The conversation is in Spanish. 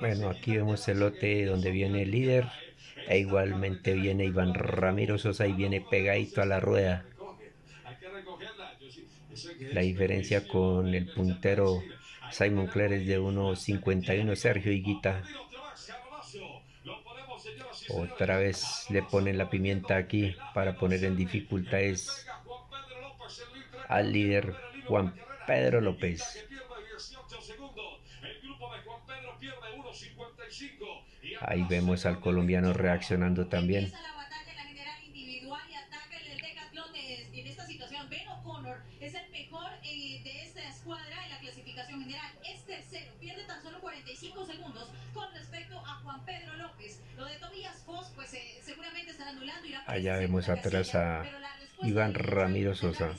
Bueno, aquí vemos el lote donde viene el líder. E igualmente viene Iván Ramiro Sosa y viene pegadito a la rueda. La diferencia con el puntero Simon Clare es de 1.51 Sergio Higuita. Otra vez le ponen la pimienta aquí para poner en dificultades al líder Juan Pedro López. Ahí vemos al colombiano reaccionando también. En esta situación, Ben O'Connor es el mejor eh, de esta escuadra en la clasificación general. Es tercero, pierde tan solo 45 segundos con respecto a Juan Pedro López. Lo de Tobías Foss, pues eh, seguramente estará anulando. Allá vemos atrás a Iván Ramiro Sosa.